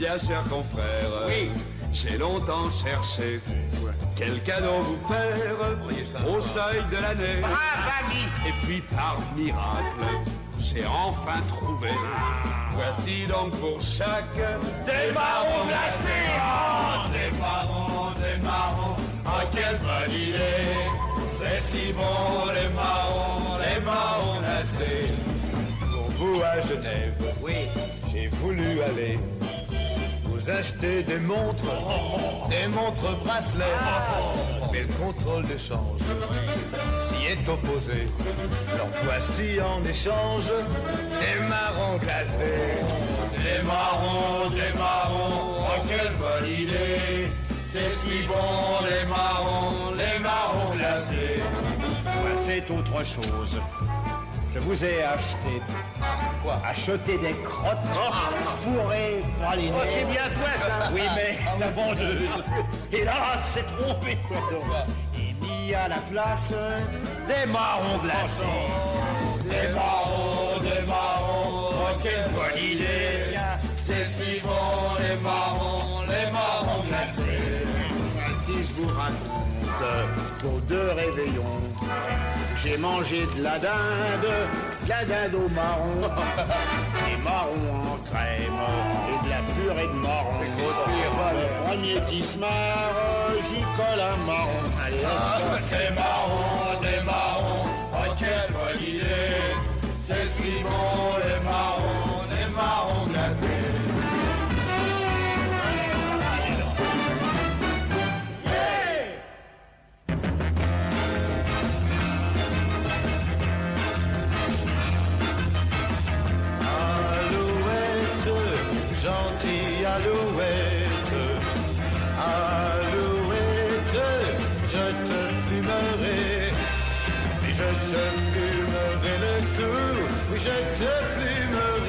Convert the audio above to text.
bien, cher confrère. Oui. J'ai longtemps cherché quel cadeau vous faire au seuil de l'année. Et puis par miracle, j'ai enfin trouvé. Voici donc pour chaque des marrons glacés. Oh, des marrons, des marrons. Oh, quelle bonne idée. C'est si bon, les marrons, les marrons glacés. Pour vous à Genève, Oui. j'ai voulu aller acheter des montres, des montres bracelets. Mais le contrôle de change s'y est opposé. Alors voici en échange des marrons glacés. Des marrons, des marrons, oh quelle bonne idée. C'est si bon les marrons, les marrons glacés. C'est autre chose. Je vous ai acheté. Quoi Acheté des crottes Oh, c'est bien toi, ça Oui, mais la vendeuse, hélas, s'est trompée. Et mis à la place des marrons glacés. Des marrons, des marrons, oh quelle bonne idée. C'est si bon les marrons, les marrons glacés. Si je vous raconte, pour deux réveillons, j'ai mangé de la dinde, de la dinde au marron, des marrons en crème Se marre, j'y colle un marron? Allez, hop. Des marrons, des marrons, oh quelle bonne idée. C'est si bon les marrons, les marrons glacés. Alouette, alouette, je te plumerai le cou, oui je te plumerai